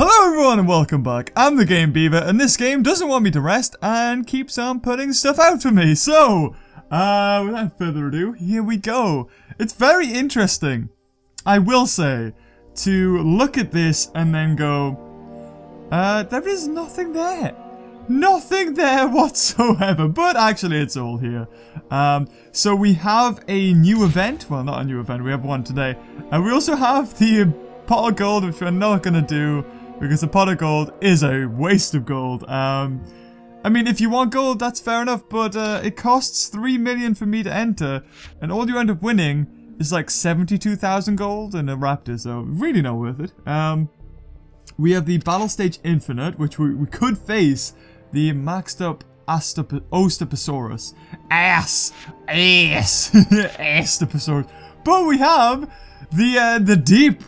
Hello everyone and welcome back. I'm the Game Beaver and this game doesn't want me to rest and keeps on putting stuff out for me. So, uh, without further ado, here we go. It's very interesting, I will say, to look at this and then go, uh, there is nothing there. Nothing there whatsoever, but actually it's all here. Um, so we have a new event, well not a new event, we have one today. And we also have the pot of gold, which we're not going to do because a pot of gold is a waste of gold. Um, I mean, if you want gold, that's fair enough, but uh, it costs 3 million for me to enter, and all you end up winning is like 72,000 gold and a raptor, so really not worth it. Um, we have the Battle Stage Infinite, which we, we could face the maxed up Astop. Ass! Ass! Astoposaurus. But we have the, uh, the Deep,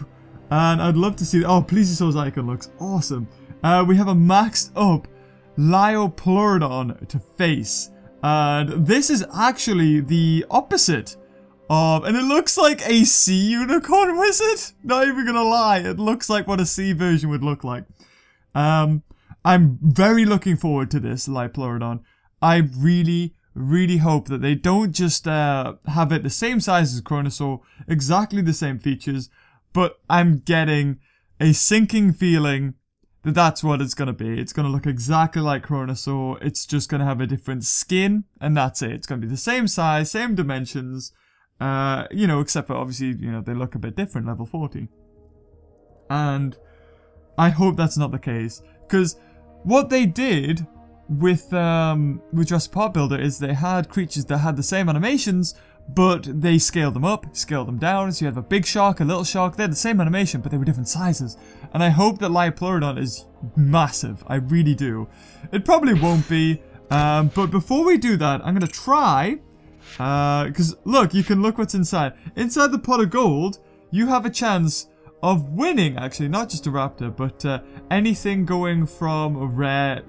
and I'd love to see... Oh, Plesiosaur's icon looks awesome. Uh, we have a maxed up Liopleurodon to face. And this is actually the opposite of... And it looks like a sea unicorn wizard. Not even gonna lie. It looks like what a sea version would look like. Um, I'm very looking forward to this Liopleurodon. I really, really hope that they don't just uh, have it the same size as Kronosaur, exactly the same features, but I'm getting a sinking feeling that that's what it's going to be. It's going to look exactly like Kronosaur. It's just going to have a different skin, and that's it. It's going to be the same size, same dimensions, uh, you know, except for obviously, you know, they look a bit different, level 40. And I hope that's not the case, because what they did with um, with Jurassic Park Builder is they had creatures that had the same animations, but they scaled them up, scaled them down, so you have a big shark, a little shark, they had the same animation, but they were different sizes. And I hope that Liopleurodon is massive, I really do. It probably won't be, um, but before we do that, I'm going to try, because uh, look, you can look what's inside. Inside the pot of gold, you have a chance of winning, actually, not just a raptor, but uh, anything going from rare,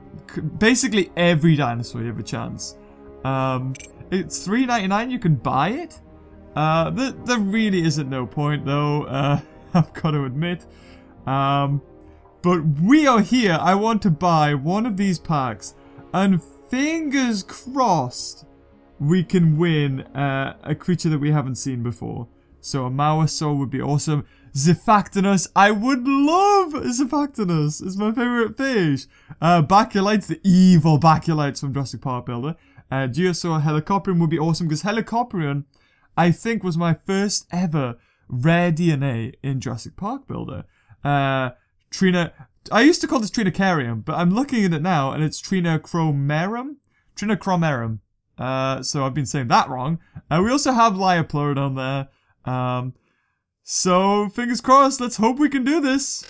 basically every dinosaur you have a chance. Um, it's three ninety nine. You can buy it. Uh, there, there really isn't no point though. Uh, I've got to admit. Um, but we are here. I want to buy one of these packs, and fingers crossed, we can win uh, a creature that we haven't seen before. So a Mauasaur would be awesome. Xiphactinus, I would love Xiphactinus. It's my favorite fish. Uh, Baculites, the evil Baculites from Jurassic Park Builder. Uh, Geosaur Helicoprion would be awesome because Helicoprion, I think, was my first ever rare DNA in Jurassic Park Builder. Uh, Trina, I used to call this Trinacarium, but I'm looking at it now and it's Trinacromerum? Trinacromerum. Uh, so I've been saying that wrong. Uh, we also have Liopleurodon there. Um, so, fingers crossed, let's hope we can do this.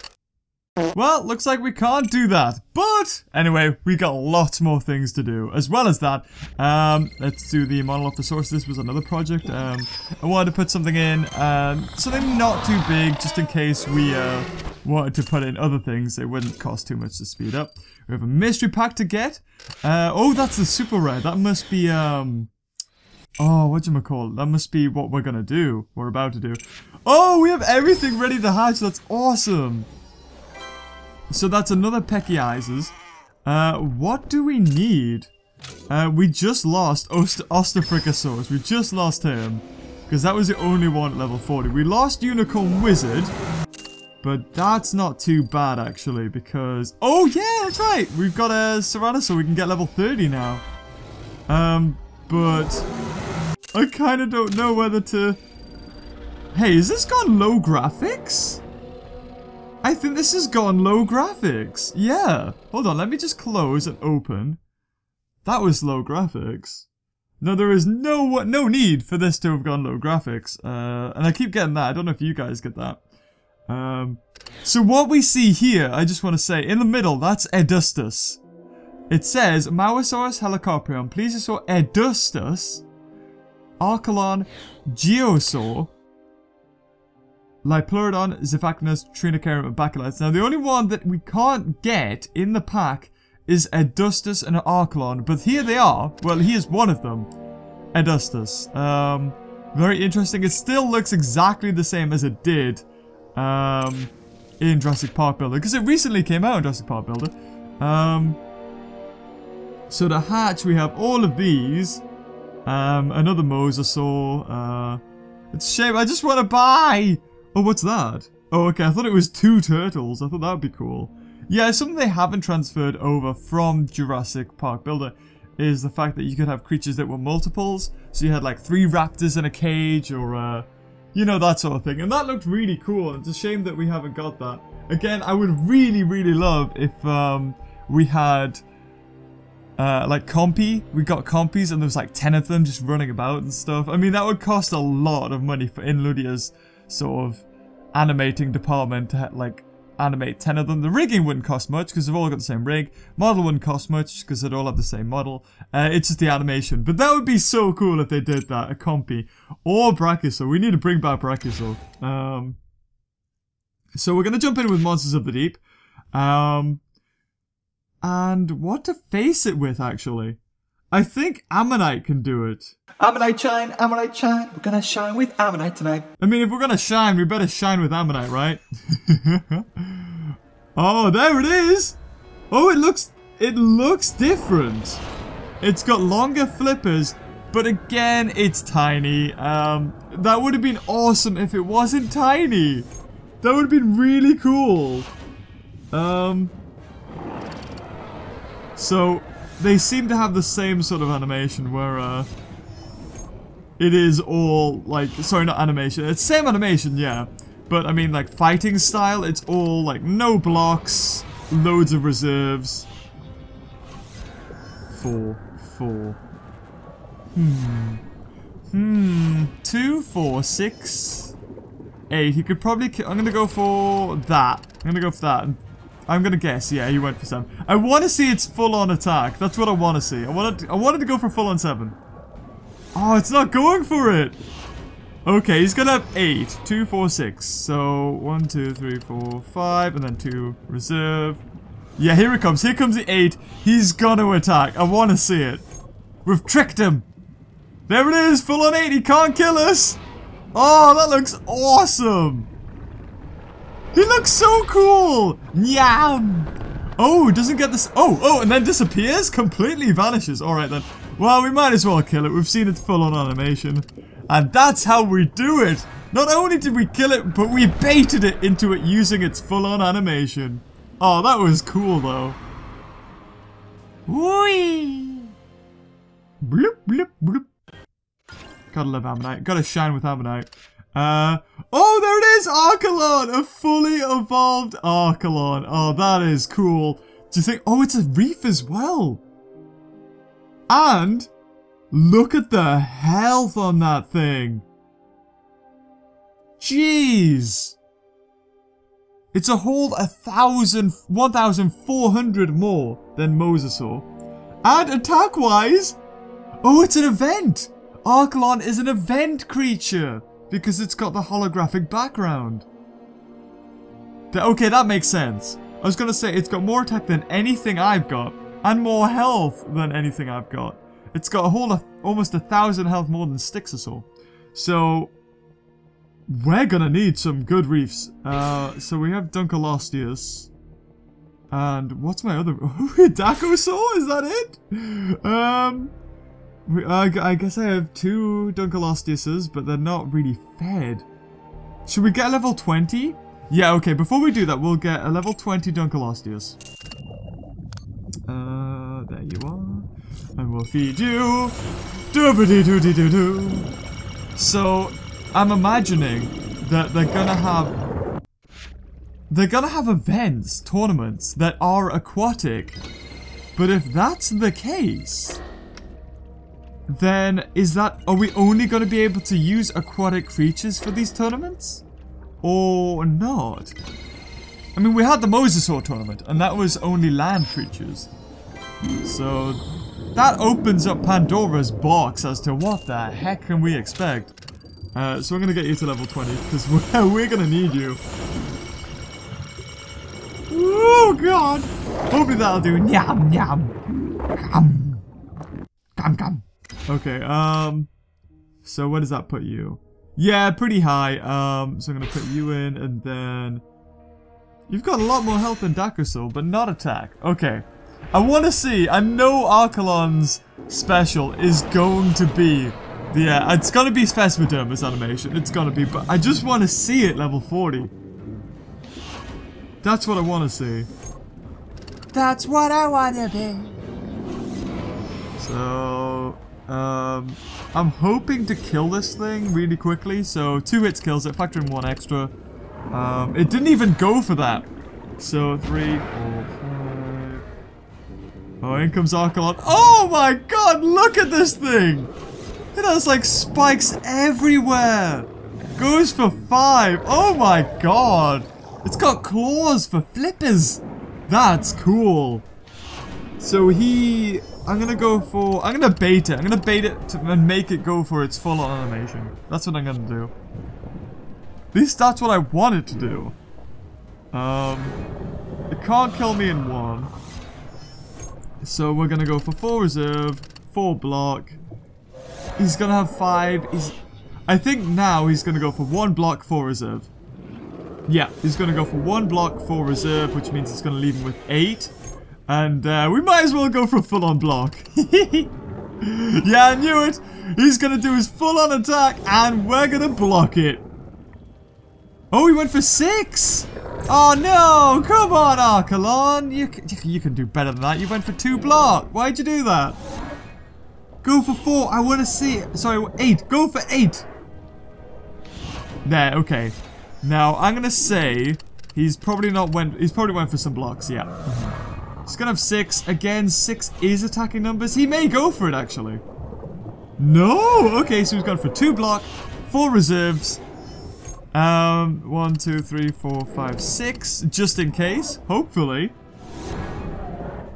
Well, looks like we can't do that. But, anyway, we got lots more things to do. As well as that, um, let's do the Monolophosaurus. This was another project. Um, I wanted to put something in, um, something not too big, just in case we, uh, wanted to put in other things. It wouldn't cost too much to speed up. We have a mystery pack to get. Uh, oh, that's the super rare. That must be, um... Oh, what you call? That must be what we're gonna do. We're about to do. Oh, we have everything ready to hatch. That's awesome. So that's another Pekyiasis. Uh, what do we need? Uh, we just lost Ost We just lost him. Because that was the only one at level 40. We lost Unicorn Wizard. But that's not too bad, actually, because... Oh, yeah, that's right! We've got a so we can get level 30 now. Um, but... I kind of don't know whether to... Hey, is this gone low graphics? I think this has gone low graphics. Yeah. Hold on, let me just close and open. That was low graphics. No, there is no no need for this to have gone low graphics. Uh, and I keep getting that. I don't know if you guys get that. Um, so what we see here, I just want to say, in the middle, that's Edustus. It says, Mauasaurus helicoprion, Plesiosaur Edustus, Archelon Geosaur, Xiphactinus, Trinacarium, and Baculites. Now, the only one that we can't get in the pack is Edustus and Archelon, but here they are. Well, here's one of them. Edustus. Um, very interesting. It still looks exactly the same as it did. Um, in Jurassic Park Builder because it recently came out in Jurassic Park Builder. Um, so the hatch, we have all of these. Um, another Mosasaur. Uh, it's a shame. I just want to buy. Oh, what's that? Oh, okay. I thought it was two turtles. I thought that would be cool. Yeah, something they haven't transferred over from Jurassic Park Builder is the fact that you could have creatures that were multiples. So you had like three raptors in a cage or, uh, you know, that sort of thing. And that looked really cool. It's a shame that we haven't got that. Again, I would really, really love if um, we had uh, like compy. We got compies and there was like 10 of them just running about and stuff. I mean, that would cost a lot of money for in Ludia's sort of animating department to like animate 10 of them. The rigging wouldn't cost much because they've all got the same rig. Model wouldn't cost much because they'd all have the same model. Uh, it's just the animation. But that would be so cool if they did that, a compy. Or Brachiosaur. We need to bring back Brachiosaur. Um, so we're going to jump in with Monsters of the Deep. Um, and what to face it with, actually. I think Ammonite can do it. Ammonite shine, Ammonite shine. We're gonna shine with Ammonite tonight. I mean, if we're gonna shine, we better shine with Ammonite, right? oh, there it is! Oh, it looks... It looks different. It's got longer flippers, but again, it's tiny. Um, that would have been awesome if it wasn't tiny. That would have been really cool. Um... So, they seem to have the same sort of animation where, uh, it is all, like, sorry, not animation, it's same animation, yeah, but, I mean, like, fighting style, it's all, like, no blocks, loads of reserves. Four, four. Hmm. Hmm. Two, four, six, eight. He could probably, I'm gonna go for that. I'm gonna go for that I'm gonna guess, yeah, he went for 7. I want to see its full-on attack. That's what I want to see. I wanted, I wanted to go for full-on 7. Oh, it's not going for it! Okay, he's gonna have 8. 2, 4, 6. So, 1, 2, 3, 4, 5, and then 2 reserve. Yeah, here it comes. Here comes the 8. He's gonna attack. I want to see it. We've tricked him. There it is, full on 8. He can't kill us. Oh, that looks awesome. He looks so cool! Yam! Oh, doesn't get this- Oh, oh, and then disappears? Completely vanishes. Alright then. Well, we might as well kill it. We've seen it full-on animation. And that's how we do it! Not only did we kill it, but we baited it into it using its full-on animation. Oh, that was cool though. Whee! Bloop, bloop, bloop. Gotta love Ammonite. Gotta shine with Ammonite. Uh, oh, there it is! Archelon! A fully evolved Archelon. Oh, that is cool. Do you think... Oh, it's a reef as well. And, look at the health on that thing. Jeez. It's a whole a thousand, 1,400 more than Mosasaur. And attack-wise, oh, it's an event. Archelon is an event creature. Because it's got the holographic background. okay, that makes sense. I was gonna say, it's got more attack than anything I've got, and more health than anything I've got. It's got a whole, almost a thousand health more than Styxosaur. So, So, we're gonna need some good reefs. Uh, so we have Dunkleosteus. And what's my other... Dakosaur? Is that it? Um, I, I guess I have two Dunkleosteuses, but they're not really fed. Should we get a level 20? Yeah, okay, before we do that, we'll get a level 20 Dunkleosteus. Uh, there you are. And we'll feed you. Doobity doo doo doo doo. So, I'm imagining that they're gonna have... They're gonna have events, tournaments, that are aquatic. But if that's the case then is that, are we only going to be able to use aquatic creatures for these tournaments? Or not? I mean, we had the Mosasaur tournament, and that was only land creatures. So, that opens up Pandora's box as to what the heck can we expect. Uh, so I'm gonna get you to level 20, because we're, we're gonna need you. Oh god! Hopefully that'll do. Nyam, nyam. Come. Come, come. Okay, um... So where does that put you? Yeah, pretty high. Um, so I'm gonna put you in, and then... You've got a lot more health than Dakusol, but not attack. Okay. I want to see, I know Archelon's special is going to be the, uh, it's going to be Phasmodermus animation. It's going to be, but I just want to see it level 40. That's what I want to see. That's what I wanna be. So, um, I'm hoping to kill this thing really quickly. So, two hits kills it, factor in one extra. Um, it didn't even go for that. So, three, four, five. Oh, in comes Archelon. Oh my god, look at this thing! It has like spikes everywhere! Goes for five. Oh my god! It's got claws for flippers! That's cool. So he... I'm gonna go for... I'm gonna bait it. I'm gonna bait it to, and make it go for its full-on animation. That's what I'm gonna do. At least that's what I wanted to do. Um... It can't kill me in one. So we're gonna go for four reserve, four block. He's gonna have five. He's... I think now he's gonna go for one block, four reserve. Yeah, he's gonna go for one block, four reserve, which means it's gonna leave him with eight. And uh, we might as well go for a full-on block. yeah, I knew it. He's gonna do his full-on attack, and we're gonna block it. Oh, he went for six. Oh no! Come on, Archelon. You can, you can do better than that. You went for two block. Why'd you do that? Go for four. I want to see it. Sorry, eight. Go for eight. There. Okay. Now I'm gonna say he's probably not went. He's probably went for some blocks. Yeah. He's gonna have six again. Six is attacking numbers. He may go for it actually. No. Okay, so he's gone for two block, four reserves. Um, one, two, three, four, five, six, just in case. Hopefully.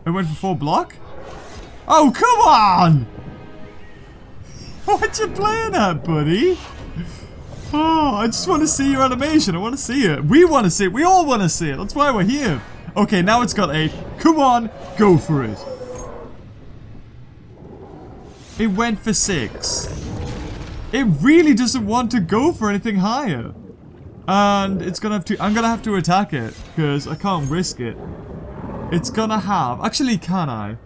I went for four block. Oh, come on! What you playing at, buddy? Oh, I just want to see your animation. I want to see it. We want to see it. We all want to see it. That's why we're here. Okay, now it's got eight. Come on, go for it. It went for six. It really doesn't want to go for anything higher. And it's gonna have to, I'm gonna have to attack it, because I can't risk it. It's gonna have, actually can I?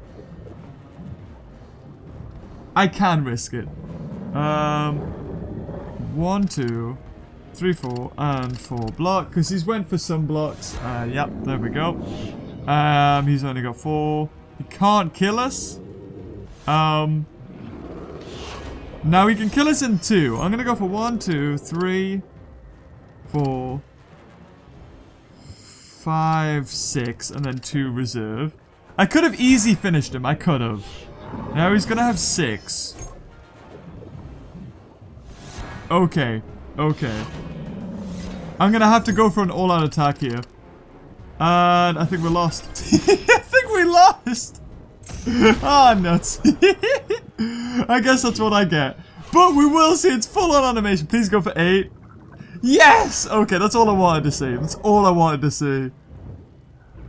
I can risk it. Um, one, two, three, four, and four block, because he's went for some blocks. Uh, yep, there we go. Um, he's only got four. He can't kill us. Um, now he can kill us in two. I'm gonna go for one, two, three, four, five, six, and then two reserve. I could have easy finished him. I could have. Now he's gonna have six. Okay. Okay. I'm gonna have to go for an all-out attack here. And I think we're lost. I think we lost! Ah, oh, nuts. I guess that's what I get. But we will see its full-on animation. Please go for eight. Yes! Okay, that's all I wanted to see. That's all I wanted to see.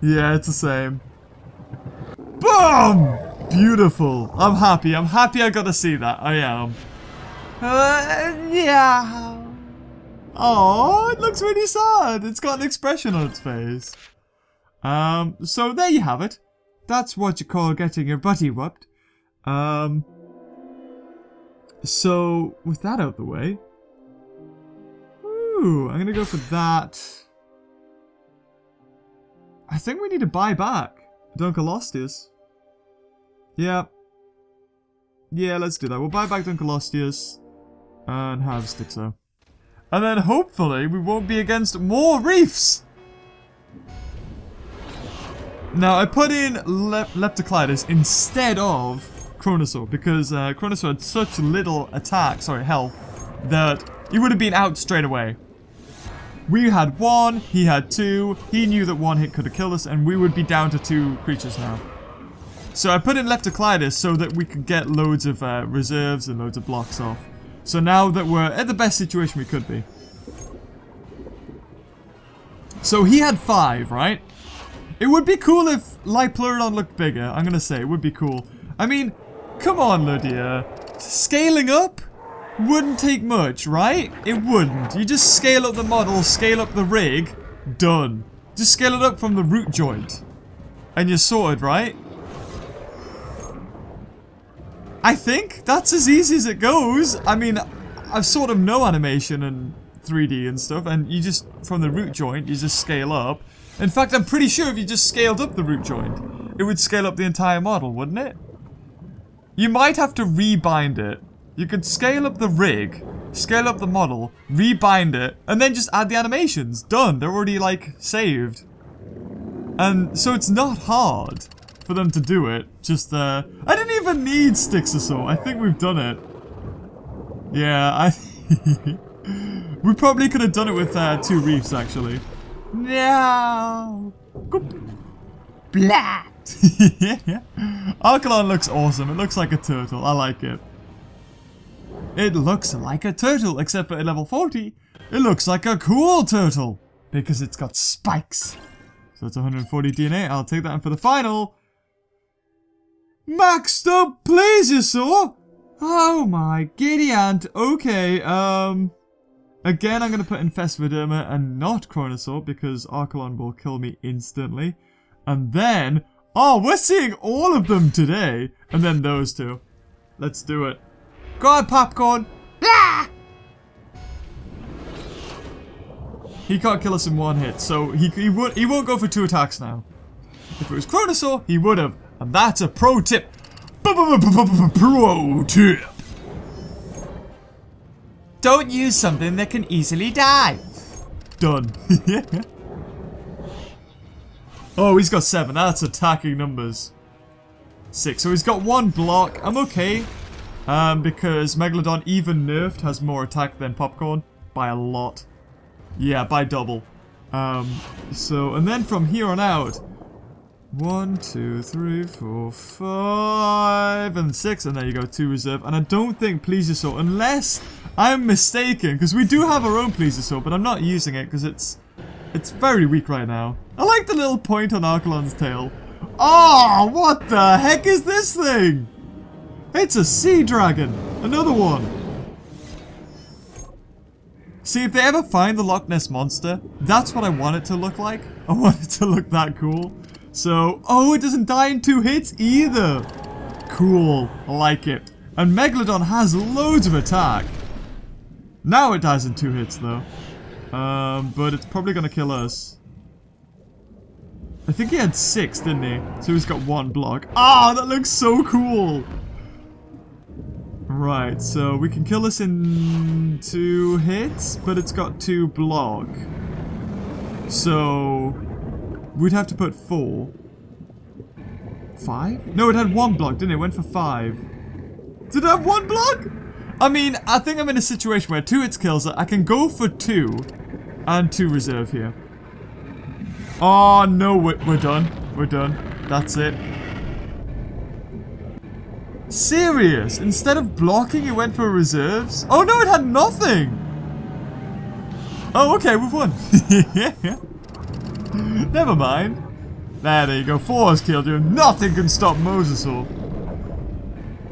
Yeah, it's the same. Boom! Beautiful. I'm happy. I'm happy I got to see that. I am. Uh, yeah. Oh, it looks really sad. It's got an expression on its face. Um, so there you have it. That's what you call getting your buddy whooped. Um, so with that out the way, ooh, I'm gonna go for that. I think we need to buy back Dunkleosteus. Yeah. Yeah, let's do that. We'll buy back Dunkleosteus and have Styxo. And then hopefully we won't be against more reefs! Now, I put in Le instead of Kronosaur because uh, Kronosaur had such little attack, sorry, health, that he would have been out straight away. We had one, he had two, he knew that one hit could have killed us, and we would be down to two creatures now. So I put in Leptocleidus so that we could get loads of uh, reserves and loads of blocks off. So now that we're at the best situation we could be. So he had five, right? It would be cool if Liopleurodon looked bigger, I'm gonna say, it would be cool. I mean, come on, Ludia. Scaling up wouldn't take much, right? It wouldn't. You just scale up the model, scale up the rig, done. Just scale it up from the root joint. And you're sorted, right? I think that's as easy as it goes. I mean, I've sort of no animation and 3D and stuff, and you just, from the root joint, you just scale up. In fact, I'm pretty sure if you just scaled up the root joint, it would scale up the entire model, wouldn't it? You might have to rebind it. You could scale up the rig, scale up the model, rebind it, and then just add the animations. Done. They're already, like, saved. And so it's not hard for them to do it. Just, uh... I didn't even need Styxosaur. I think we've done it. Yeah, I... we probably could have done it with uh, two reefs, actually. No. Blah. yeah. Archelon looks awesome. It looks like a turtle. I like it. It looks like a turtle, except for at level 40, it looks like a cool turtle. Because it's got spikes. So it's 140 DNA. I'll take that one for the final. Maxed up Plesiosaur! Oh my giddy aunt. Okay, um... Again, I'm going to put in and not Kronosaur because Archelon will kill me instantly. And then... Oh, we're seeing all of them today! And then those two. Let's do it. Go on, Popcorn! Blah. He can't kill us in one hit, so he, he, would, he won't go for two attacks now. If it was Kronosaur, he would have. And that's a pro tip. Pro tip. Don't use something that can easily die. Done. oh, he's got seven. That's attacking numbers. Six. So he's got one block. I'm okay. Um, because Megalodon, even nerfed, has more attack than Popcorn. By a lot. Yeah, by double. Um, so, and then from here on out, one, two, three, four, five, and six, and there you go, two reserve. And I don't think Plesiosaur, unless I'm mistaken, because we do have our own Plesiosaur, but I'm not using it because it's it's very weak right now. I like the little point on Archelon's tail. Oh, what the heck is this thing? It's a sea dragon. Another one. See, if they ever find the Loch Ness Monster, that's what I want it to look like. I want it to look that cool. So, oh, it doesn't die in two hits either. Cool. I like it. And Megalodon has loads of attack. Now it dies in two hits, though. Um, but it's probably going to kill us. I think he had six, didn't he? So he's got one block. Ah, that looks so cool. Right, so we can kill this in two hits, but it's got two block. So we'd have to put four. Five? No, it had one block, didn't it? it went for five. Did it have one block? I mean, I think I'm in a situation where two hits kills it. I can go for two and two reserve here. Oh, no, we're, we're done. We're done. That's it. Serious? Instead of blocking, it went for reserves? Oh, no, it had nothing! Oh, okay, we've won. Never mind. There, there you go. Four has killed you. Nothing can stop Mosasaur.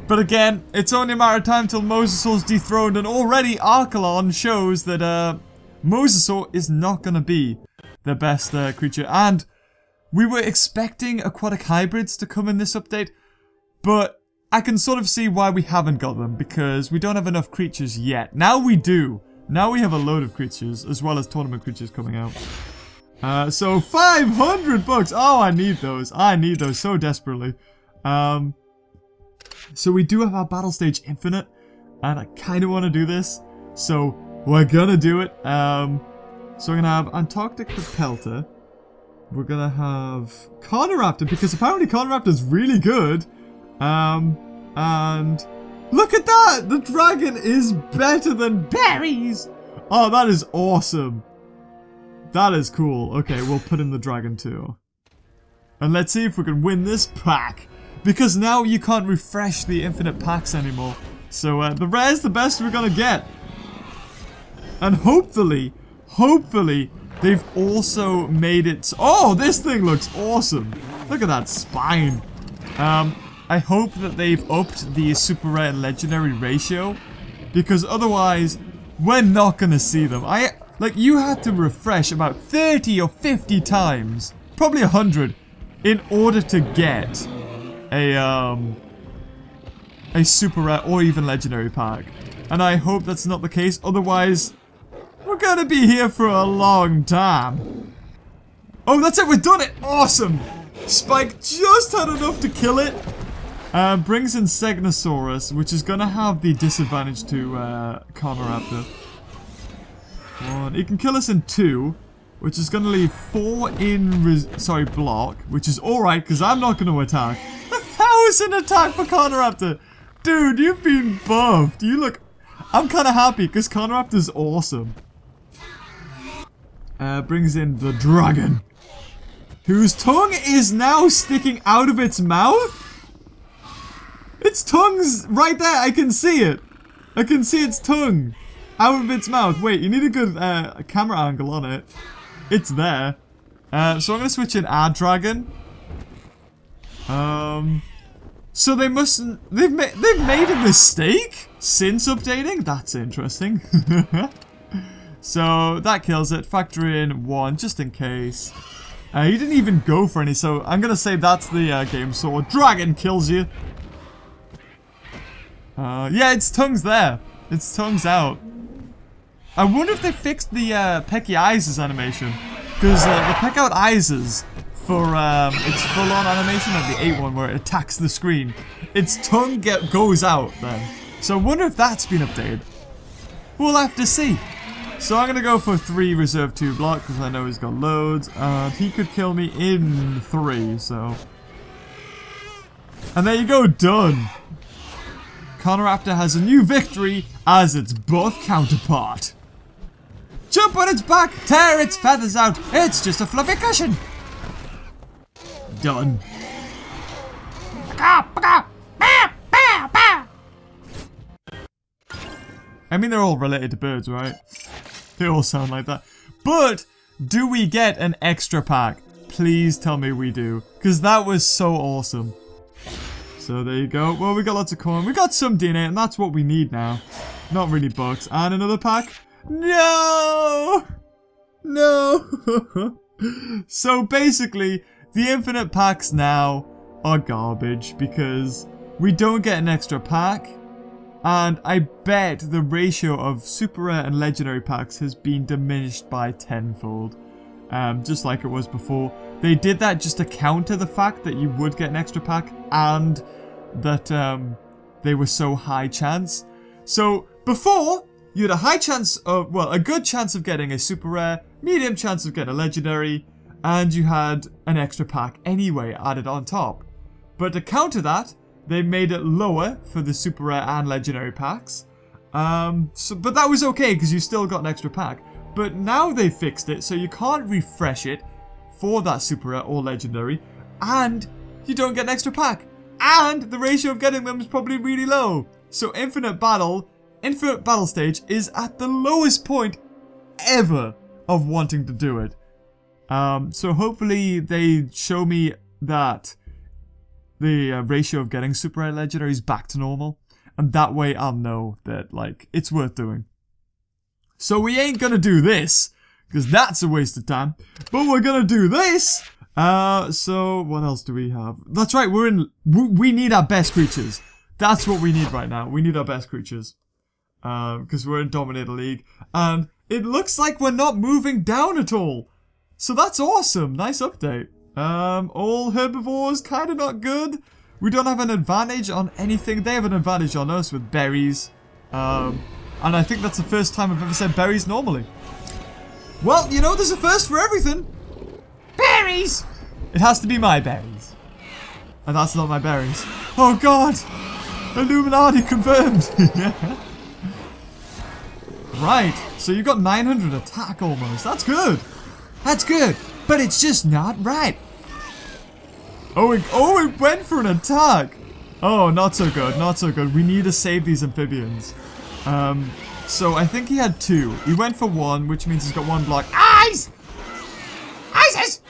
But again, it's only a matter of time till Mosasaur's dethroned, and already Archelon shows that uh, Mosasaur is not going to be the best uh, creature. And we were expecting aquatic hybrids to come in this update, but I can sort of see why we haven't got them, because we don't have enough creatures yet. Now we do. Now we have a load of creatures, as well as tournament creatures coming out. Uh, so 500 bucks! Oh, I need those. I need those so desperately. Um, so we do have our battle stage infinite, and I kind of want to do this. So we're gonna do it. Um, so we're gonna have Antarctic Pelter. We're gonna have Carnoraptor, because apparently Carnoraptor is really good. Um, and look at that! The dragon is better than berries! Oh, that is awesome. That is cool. Okay, we'll put in the dragon too. And let's see if we can win this pack. Because now you can't refresh the infinite packs anymore. So uh, the rare's the best we're gonna get. And hopefully, hopefully, they've also made it... Oh, this thing looks awesome. Look at that spine. Um, I hope that they've upped the super rare and legendary ratio. Because otherwise, we're not to see them. I Like, you had to refresh about 30 or 50 times, probably 100, in order to get a, um, a super rare or even legendary pack. And I hope that's not the case, otherwise, we're gonna be here for a long time. Oh, that's it, we've done it! Awesome! Spike just had enough to kill it. Uh, brings in Segnosaurus, which is gonna have the disadvantage to uh, Carnoraptor. One. It can kill us in two, which is gonna leave four in, sorry, block, which is alright, because I'm not gonna attack. A thousand attack for Carnoraptor! Dude, you've been buffed. You look... I'm kind of happy, because Carnoraptor's awesome. Uh, brings in the dragon. Whose tongue is now sticking out of its mouth? Its tongue's right there. I can see it. I can see its tongue out of its mouth. Wait, you need a good uh, camera angle on it. It's there. Uh, so I'm going to switch in our dragon. Um, so they mustn't... They've, ma they've made a mistake since updating? That's interesting. so that kills it. Factor in one just in case. Uh, he didn't even go for any, so I'm going to say that's the uh, game sword. Dragon kills you. Uh, yeah, its tongue's there. Its tongue's out. I wonder if they fixed the uh, Pecky Eyes' animation. Because uh, the Peck Out Eyes' for um, its full-on animation of the 8 one where it attacks the screen, its tongue get, goes out then. So I wonder if that's been updated. We'll have to see. So I'm going to go for 3 reserve 2 block because I know he's got loads. And he could kill me in 3, so... And there you go, done. Carnoraptor has a new victory as its buff counterpart. Jump on its back, tear its feathers out. It's just a fluffy cushion. Done. I mean, they're all related to birds, right? They all sound like that. But, do we get an extra pack? Please tell me we do. Because that was so awesome. So there you go. Well, we got lots of corn. We got some DNA, and that's what we need now. Not really bucks. And another pack? No! No! so basically, the infinite packs now are garbage because we don't get an extra pack. And I bet the ratio of super rare and legendary packs has been diminished by tenfold. Um, just like it was before. They did that just to counter the fact that you would get an extra pack and that um, they were so high chance. So before, you had a high chance of, well, a good chance of getting a super rare, medium chance of getting a legendary, and you had an extra pack anyway added on top. But to counter that, they made it lower for the super rare and legendary packs. Um, so, but that was okay because you still got an extra pack. But now they fixed it so you can't refresh it for that super rare or legendary, and you don't get an extra pack. And the ratio of getting them is probably really low. So Infinite Battle, Infinite Battle Stage is at the lowest point ever of wanting to do it. Um, so hopefully they show me that the uh, ratio of getting super rare legendaries back to normal. And that way I'll know that, like, it's worth doing. So we ain't gonna do this, because that's a waste of time. But we're gonna do this! Uh, so what else do we have? That's right, we're in, we need our best creatures. That's what we need right now. We need our best creatures. Um, because we're in Dominator League. And it looks like we're not moving down at all. So that's awesome. Nice update. Um, all herbivores kind of not good. We don't have an advantage on anything. They have an advantage on us with berries. Um, and I think that's the first time I've ever said berries normally. Well, you know, there's a first for everything. Berries! It has to be my berries. And that's not my berries. Oh god! Illuminati confirmed! right, so you've got 900 attack almost. That's good. That's good. But it's just not right. Oh, it, oh, it went for an attack. Oh, not so good, not so good. We need to save these amphibians. Um, so I think he had two. He went for one, which means he's got one block. Eyes! Eyes!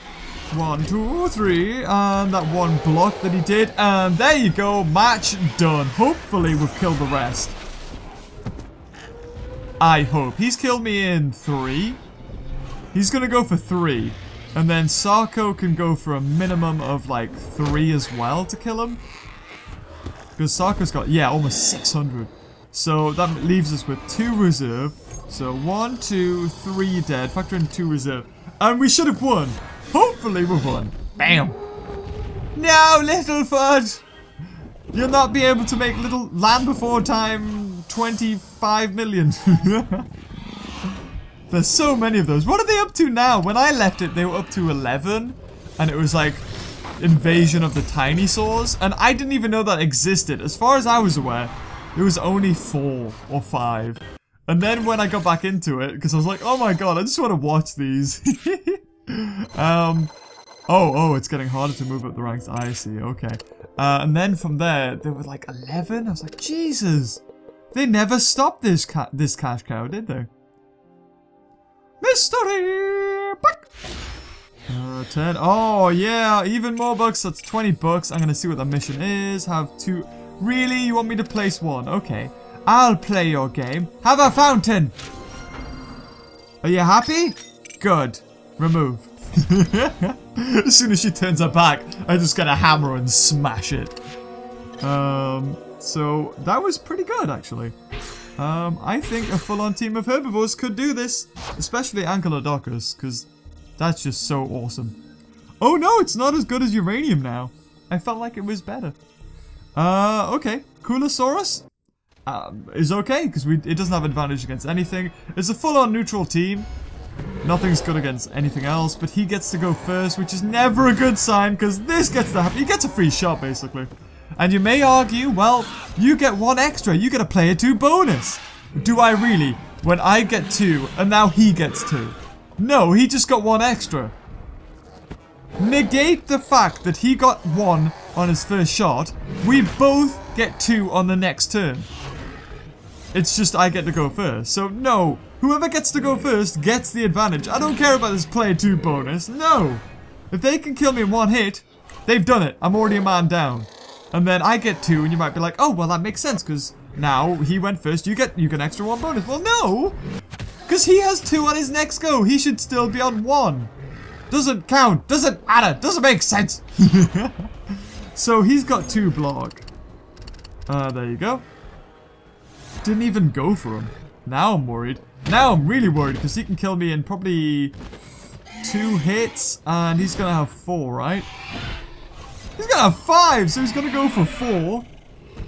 One, two, three, and that one block that he did, and there you go, match done. Hopefully we've killed the rest. I hope. He's killed me in three. He's gonna go for three. And then Sarko can go for a minimum of like three as well to kill him. Because Sarko's got, yeah, almost 600. So that leaves us with two reserve. So one, two, three dead. Factor in two reserve. And we should have won. Hopefully we've won. Bam. No, Littlefoot! You'll not be able to make little land before time 25 million. There's so many of those. What are they up to now? When I left it, they were up to 11. And it was like invasion of the tiny saws. And I didn't even know that existed. As far as I was aware, it was only four or five. And then when I got back into it, because I was like, oh my god, I just want to watch these. um, oh, oh, it's getting harder to move up the ranks. I see, okay. Uh, and then from there, there were like 11. I was like, Jesus. They never stopped this ca this cash cow, did they? Mystery! Buck! Uh, 10. Oh, yeah, even more bucks. That's 20 bucks. I'm gonna see what the mission is. Have two. Really? You want me to place one? Okay. I'll play your game. Have a fountain! Are you happy? Good. Remove. as soon as she turns her back, I just get a hammer and smash it. Um, so that was pretty good, actually. Um, I think a full-on team of herbivores could do this, especially Ankylodocus, because that's just so awesome. Oh no, it's not as good as uranium now. I felt like it was better. Uh, okay. Coolosaurus um, is okay, because it doesn't have advantage against anything. It's a full-on neutral team. Nothing's good against anything else, but he gets to go first, which is never a good sign, because this gets to happen. He gets a free shot, basically. And you may argue, well, you get one extra. You get a player two bonus. Do I really? When I get two, and now he gets two. No, he just got one extra. Negate the fact that he got one on his first shot. We both get two on the next turn. It's just I get to go first. So no, whoever gets to go first gets the advantage. I don't care about this player two bonus. No. If they can kill me in one hit, they've done it. I'm already a man down. And then I get two, and you might be like, oh, well, that makes sense, because now he went first, you get you get extra one bonus. Well, no! Because he has two on his next go. He should still be on one. Doesn't count. Doesn't matter. Doesn't make sense. so he's got two block. Uh, there you go. Didn't even go for him. Now I'm worried. Now I'm really worried, because he can kill me in probably two hits, and he's going to have four, right? He's gonna have five, so he's gonna go for four.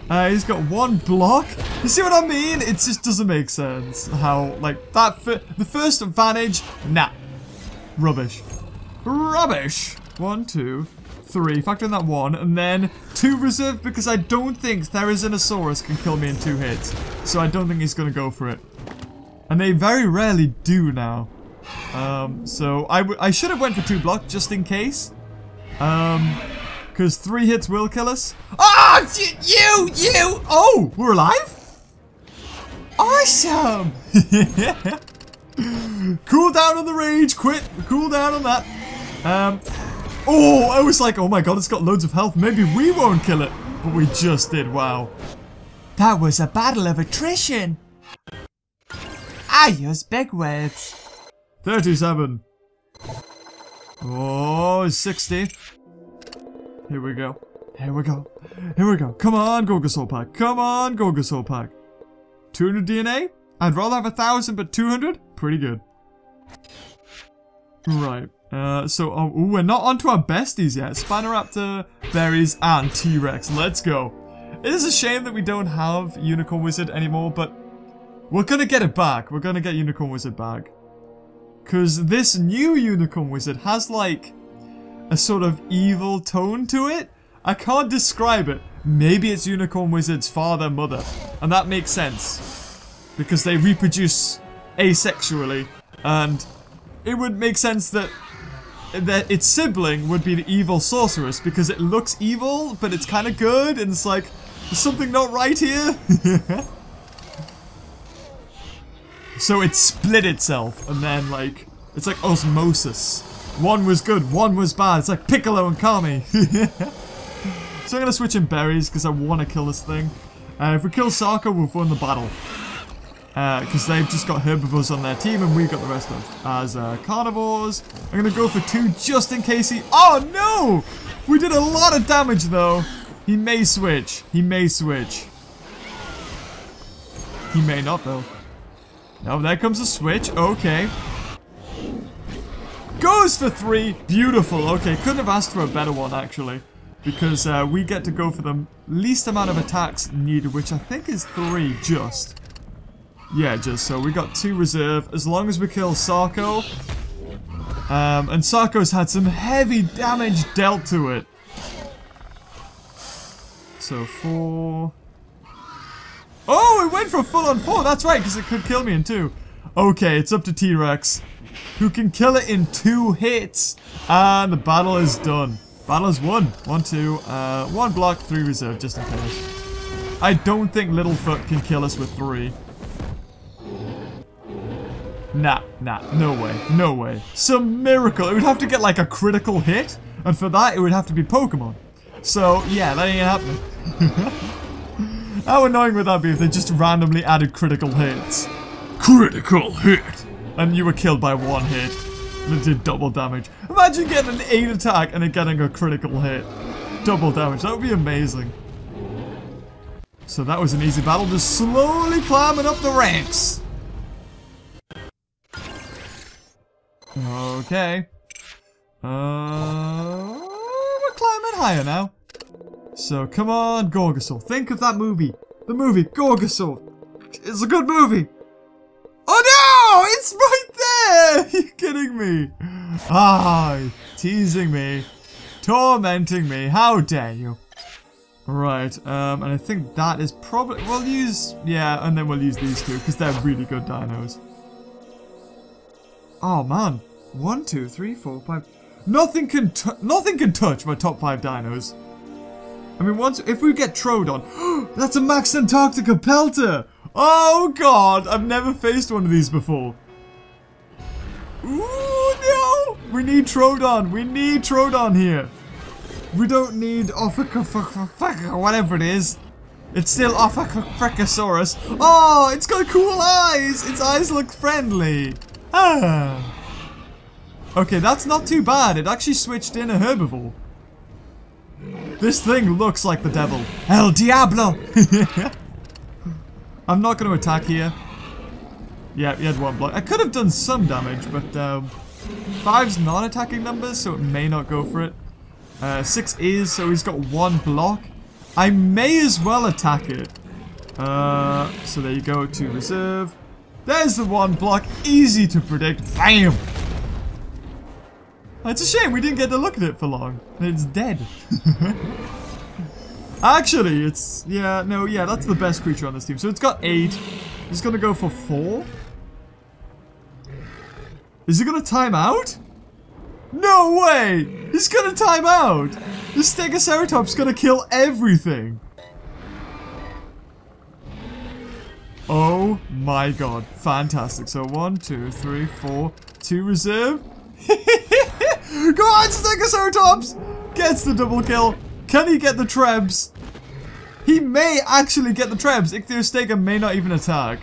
Uh, he's got one block. You see what I mean? It just doesn't make sense. How, like, that, the first advantage, nah. Rubbish. Rubbish. One, two, three. Factor in that one, and then two reserve because I don't think Therizinosaurus can kill me in two hits. So I don't think he's gonna go for it. And they very rarely do now. Um, so I, I should have went for two block just in case. Um, because three hits will kill us. Ah! Oh, you! You! Oh! We're alive? Awesome! cool down on the rage. Quit. Cool down on that. Um. Oh, I was like, oh my god, it's got loads of health. Maybe we won't kill it. But we just did. Wow. That was a battle of attrition. I use big words. 37. Oh, 60. Here we go. Here we go. Here we go. Come on, Gorgosaur Pack. Come on, Gorgosaur Pack. 200 DNA? I'd rather have a thousand, but 200? Pretty good. Right. Uh, so, oh, ooh, we're not onto our besties yet. Spinoraptor, berries, and T-Rex. Let's go. It is a shame that we don't have Unicorn Wizard anymore, but we're gonna get it back. We're gonna get Unicorn Wizard back. Because this new Unicorn Wizard has, like, a sort of evil tone to it. I can't describe it. Maybe it's Unicorn Wizard's father mother. And that makes sense. Because they reproduce asexually. And it would make sense that that its sibling would be the evil sorceress because it looks evil, but it's kind of good, and it's like, there's something not right here. so it split itself, and then like, it's like osmosis. One was good, one was bad. It's like Piccolo and Kami. so I'm going to switch in berries because I want to kill this thing. Uh, if we kill Sarko, we've won the battle. Because they've just got herbivores on their team and we've got the rest of as uh, carnivores. I'm going to go for two just in case he... Oh, no! We did a lot of damage, though. He may switch. He may switch. He may not, though. No, there comes a switch. Okay. Goes for three. Beautiful. Okay, couldn't have asked for a better one, actually. Because uh, we get to go for the least amount of attacks needed, which I think is three, just. Yeah, just so. We got two reserve. As long as we kill Sarko. Um, and Sarko's had some heavy damage dealt to it. So, four... Oh, it went for full on four. That's right, because it could kill me in two. Okay, it's up to T-Rex, who can kill it in two hits. And the battle is done. Battle is won. One, two, uh, one block, three reserve, just in case. I don't think Littlefoot can kill us with three. Nah, nah, no way, no way. Some miracle. It would have to get like a critical hit, and for that it would have to be Pokemon. So, yeah, that ain't happening. How annoying would that be if they just randomly added critical hits? Critical hit! And you were killed by one hit. And it did double damage. Imagine getting an 8 attack and then getting a critical hit. Double damage, that would be amazing. So that was an easy battle, just slowly climbing up the ranks. Okay. Uh, we're climbing higher now. So come on, Gorgosaur. Think of that movie. The movie, Gorgosaur. It's a good movie. Oh no! It's right there! you kidding me? Ah, teasing me. Tormenting me. How dare you? Right, um, and I think that is probably... We'll use... Yeah, and then we'll use these two, because they're really good dinos. Oh, man. One, two, three, four, five... Nothing can nothing can touch my top five dinos. I mean, once if we get Troodon, that's a Max Antarctopelta. Oh god, I've never faced one of these before. Ooh no, we need Troodon, We need Troodon here. We don't need Ophicophaca, whatever it is. It's still Ophicophacosaurus. Oh, it's got cool eyes. Its eyes look friendly. Ah. Okay, that's not too bad. It actually switched in a herbivore. This thing looks like the devil. El Diablo! I'm not going to attack here. Yeah, he had one block. I could have done some damage, but um, five's non-attacking numbers, so it may not go for it. Uh, six is, so he's got one block. I may as well attack it. Uh, so there you go, to reserve. There's the one block, easy to predict. Bam! It's a shame we didn't get to look at it for long. It's dead. Actually, it's... Yeah, no, yeah, that's the best creature on this team. So it's got 8. He's gonna go for 4. Is he gonna time out? No way! He's gonna time out! The Stegoceratop's gonna kill everything! Oh my god. Fantastic. So one, two, three, four, two reserve. Go on, Stegoceratops! Gets the double kill. Can he get the trebs? He may actually get the trebs. Ichthyostega may not even attack.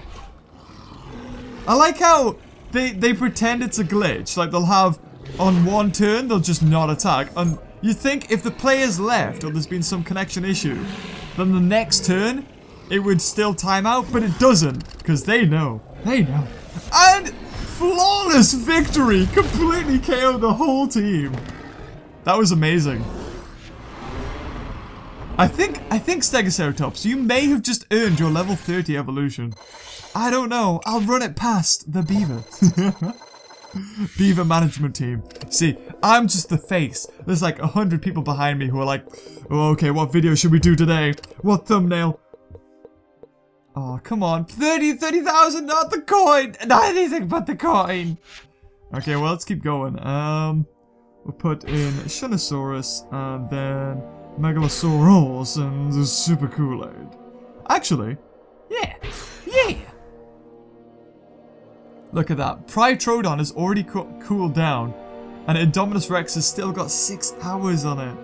I like how they, they pretend it's a glitch. Like, they'll have, on one turn, they'll just not attack. And you think if the player's left, or there's been some connection issue, then the next turn, it would still time out, but it doesn't. Because they know. They know. And flawless victory! Completely KO'd the whole team. That was amazing. I think, I think Stegoceratops, you may have just earned your level 30 evolution. I don't know, I'll run it past the beaver. beaver management team. See, I'm just the face. There's like a hundred people behind me who are like, oh, okay, what video should we do today? What thumbnail? Oh, come on. 30, 30,000, not the coin. Not anything but the coin. Okay, well, let's keep going. Um, we'll put in Shunosaurus and then Megalosaurus and the Super Kool-Aid. Actually, yeah, yeah. Look at that. Prytrodon has already co cooled down and Indominus Rex has still got six hours on it.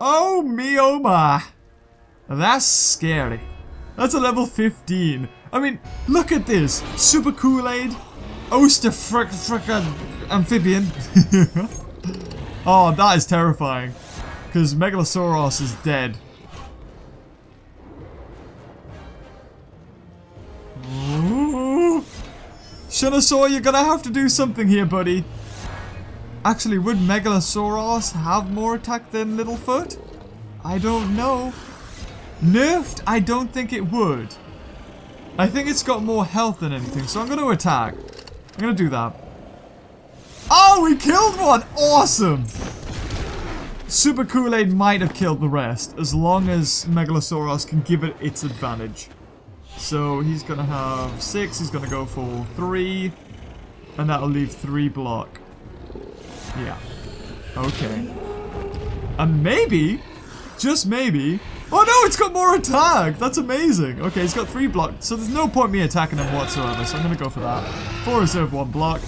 Oh me oh my. That's scary. That's a level 15. I mean, look at this. Super Kool-Aid. Oyster frick frickin' amphibian. oh, that is terrifying. Because Megalosaurus is dead. Ooh. Shunosaur, you're gonna have to do something here, buddy. Actually, would Megalosaurus have more attack than Littlefoot? I don't know. Nerfed? I don't think it would. I think it's got more health than anything, so I'm to attack. I'm to do that. Oh, we killed one! Awesome! Super Kool-Aid might have killed the rest, as long as Megalosaurus can give it its advantage. So he's going to have six, he's going to go for three, and that'll leave three block. Yeah. Okay. And maybe, just maybe... Oh no, it's got more attack! That's amazing! Okay, he's got three blocks, so there's no point me attacking him whatsoever, so I'm gonna go for that. Four reserve, one block.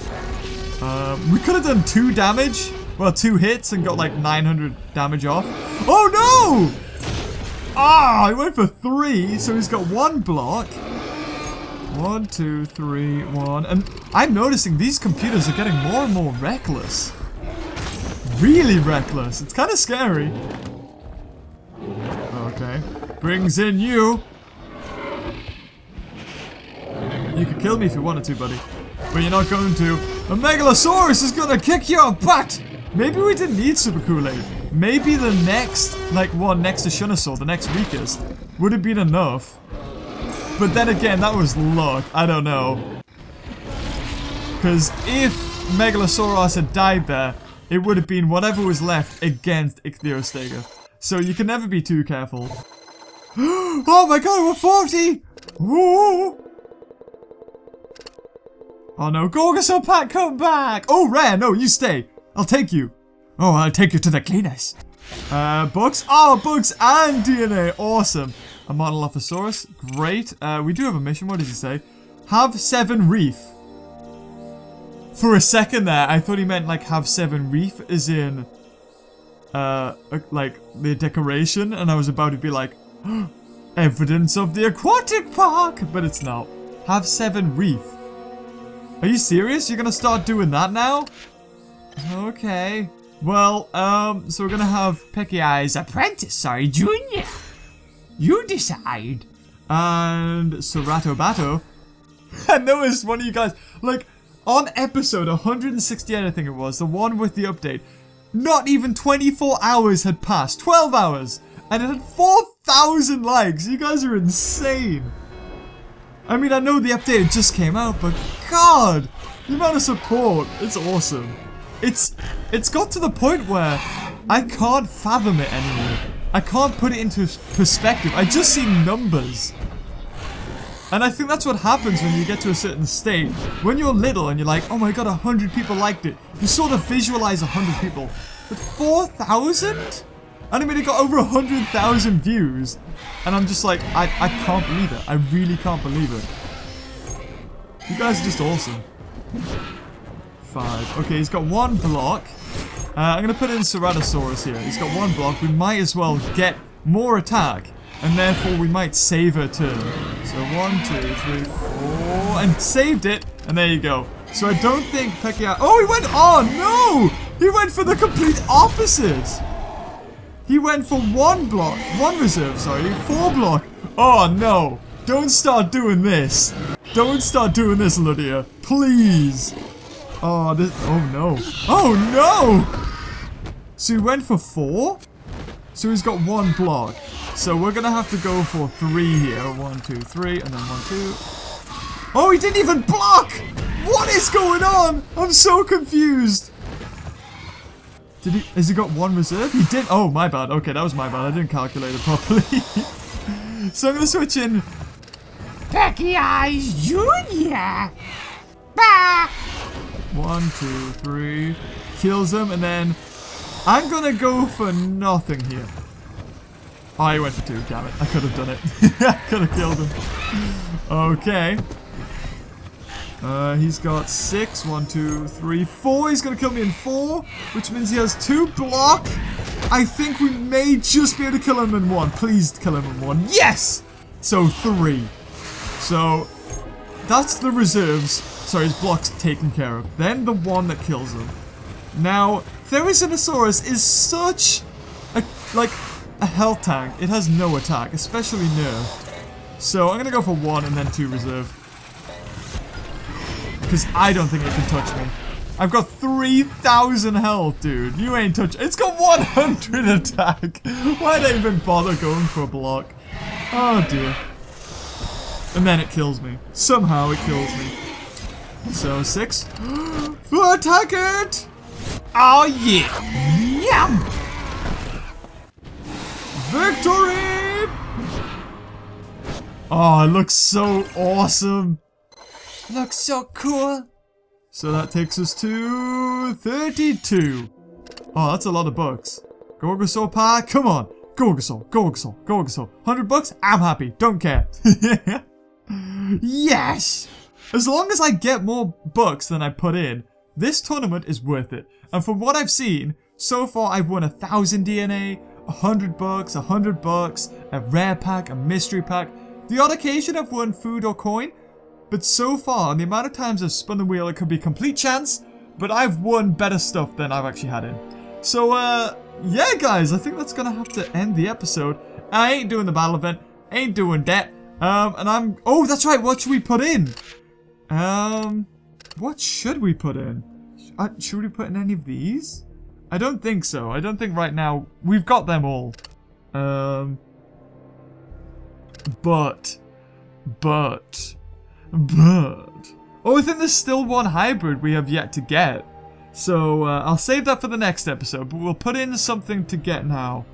Um, we could have done two damage. Well, two hits and got like 900 damage off. Oh no! Ah, he went for three, so he's got one block. One, two, three, one. And I'm noticing these computers are getting more and more reckless. Really reckless. It's kind of scary. Okay. Brings in you. You could kill me if you wanted to, buddy. But you're not going to. A Megalosaurus is gonna kick your butt! Maybe we didn't need Super Kool-Aid. Maybe the next, like one next to Shunosaur, the next weakest, would have been enough. But then again, that was luck. I don't know. Because if Megalosaurus had died there, it would have been whatever was left against Ichthyostega. So you can never be too careful. oh my god, we're 40! Ooh. Oh no, Gorgosaur Pack, come back! Oh, rare, no, you stay. I'll take you. Oh, I'll take you to the cleaners. Uh, books? Oh, books and DNA. Awesome. A Monolophosaurus. Great. Uh, we do have a mission. What does he say? Have seven reef. For a second there, I thought he meant like have seven reef as in uh, like the decoration and I was about to be like evidence of the aquatic park, but it's not. Have seven reef. Are you serious? You're gonna start doing that now? Okay. Well, um, so we're gonna have Pecky Eyes Apprentice, sorry, Junior. You decide. And Serato Bato. I noticed one of you guys, like, on episode 168, I think it was, the one with the update, not even 24 hours had passed. 12 hours. And it had 4,000 likes. You guys are insane. I mean, I know the update just came out, but God, the amount of support, it's awesome. It's, it's got to the point where I can't fathom it anymore. I can't put it into perspective. I just see numbers. And I think that's what happens when you get to a certain state. When you're little and you're like, oh my god, 100 people liked it. You sort of visualize 100 people. But 4,000? And I mean, it got over 100,000 views. And I'm just like, I, I can't believe it. I really can't believe it. You guys are just awesome. Five. Okay, he's got one block. Uh, I'm going to put in Ceratosaurus here. He's got one block. We might as well get more attack. And therefore, we might save a turn. So, one, two, three, four. And saved it. And there you go. So, I don't think Pekka... Oh, he went... Oh, no! He went for the complete opposite. He went for one block. One reserve, sorry. Four block. Oh, no. Don't start doing this. Don't start doing this, Ludia. Please. Oh, this... Oh, no. Oh, no! So he went for four? So he's got one block. So we're gonna have to go for three here. One, two, three, and then one, two. Oh, he didn't even block! What is going on? I'm so confused. Did he, has he got one reserve? He did, oh, my bad. Okay, that was my bad. I didn't calculate it properly. so I'm gonna switch in. Pecky Eyes Junior! Bah! One, two, three. Kills him, and then I'm gonna go for nothing here. Oh, I went for two, damn it. I could have done it. I could have killed him. Okay. Uh, he's got six. One, two, three, four. He's gonna kill me in four, which means he has two block. I think we may just be able to kill him in one. Please kill him in one. Yes! So three. So that's the reserves. Sorry, his block's taken care of. Then the one that kills him. Now, Therizinosaurus is such a, like, a health tank. It has no attack, especially nerfed. So I'm gonna go for one and then two reserve. Because I don't think it can touch me. I've got 3,000 health, dude. You ain't touch- It's got 100 attack. Why'd I even bother going for a block? Oh, dear. And then it kills me. Somehow it kills me. So, six. Attack it! Oh, yeah! Yum! Victory! Oh, it looks so awesome. Looks so cool. So that takes us to 32. Oh, that's a lot of bucks. Gorgosaur pie, come on. Gorgosaur, Gorgosaur, Gorgosaur. 100 bucks? I'm happy. Don't care. yes! As long as I get more bucks than I put in, this tournament is worth it. And from what I've seen, so far I've won a thousand DNA, a hundred bucks, a hundred bucks, a rare pack, a mystery pack. The odd occasion I've won food or coin, but so far, the amount of times I've spun the wheel, it could be complete chance, but I've won better stuff than I've actually had in. So, uh, yeah, guys, I think that's gonna have to end the episode. I ain't doing the battle event, ain't doing that, um, and I'm, oh, that's right, what should we put in? Um, what should we put in? Uh, should we put in any of these? I don't think so. I don't think right now, we've got them all. Um, but, but, but... Oh, I think there's still one hybrid we have yet to get. So, uh, I'll save that for the next episode, but we'll put in something to get now.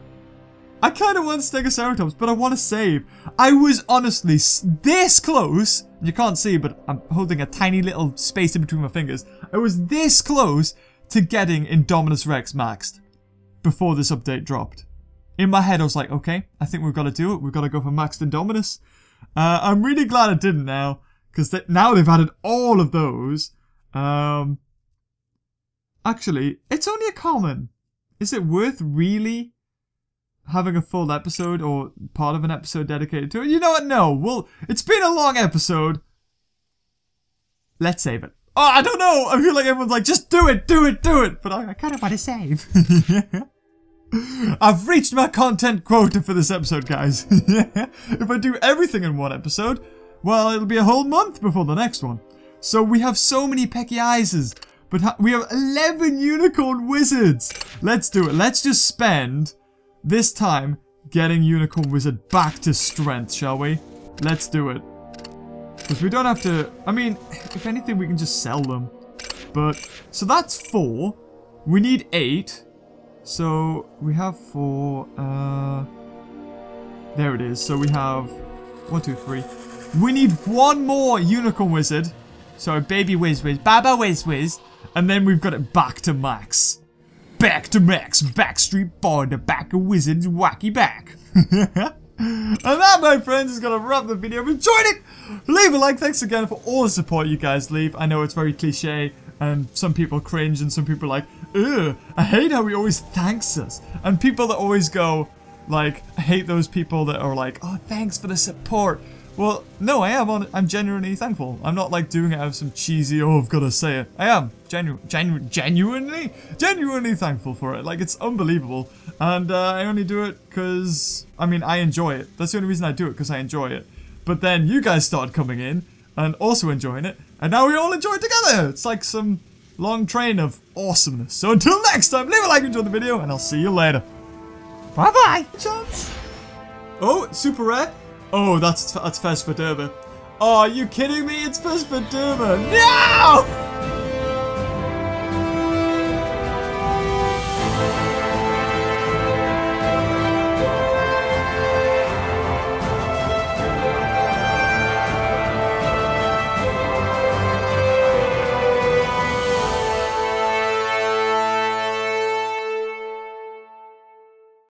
I kind of want Stegoceratops, but I want to save. I was honestly this close. You can't see, but I'm holding a tiny little space in between my fingers. I was this close to getting Indominus Rex maxed before this update dropped. In my head, I was like, okay, I think we've got to do it. We've got to go for maxed Indominus. Uh, I'm really glad I didn't now. Because th now they've added all of those. Um, actually, it's only a common. Is it worth really having a full episode or part of an episode dedicated to it? You know what? No. Well, it's been a long episode. Let's save it. Oh, I don't know. I feel like everyone's like, just do it, do it, do it. But I, I kind of want to save. I've reached my content quota for this episode, guys. if I do everything in one episode, well, it'll be a whole month before the next one. So we have so many Pecky Eyes, but we have 11 Unicorn Wizards. Let's do it. Let's just spend this time getting Unicorn Wizard back to strength, shall we? Let's do it. Because we don't have to... I mean, if anything, we can just sell them. But, so that's four. We need eight. So, we have four. Uh, there it is. So we have one, two, three. We need one more Unicorn Wizard. So Baby Wiz Wiz. Baba Wiz. And then we've got it back to max. Back to max. Backstreet the back of Wizards, wacky back. and that, my friends, is going to wrap the video. If you enjoyed it, leave a like. Thanks again for all the support you guys leave. I know it's very cliche, and some people cringe, and some people like, Ugh, I hate how he always thanks us. And people that always go, like, I hate those people that are like, oh, thanks for the support. Well, no, I am. On, I'm genuinely thankful. I'm not like doing it out of some cheesy, oh, I've got to say it. I am genu genu genuinely, genuinely thankful for it. Like, it's unbelievable. And uh, I only do it because, I mean, I enjoy it. That's the only reason I do it, because I enjoy it. But then you guys started coming in and also enjoying it. And now we all enjoy it together. It's like some long train of awesomeness. So until next time, leave a like, enjoy the video, and I'll see you later. Bye-bye. Chance. Oh, super rare. Oh, that's that's Fespa Derba. Oh, are you kidding me? It's Fespa Derba. No!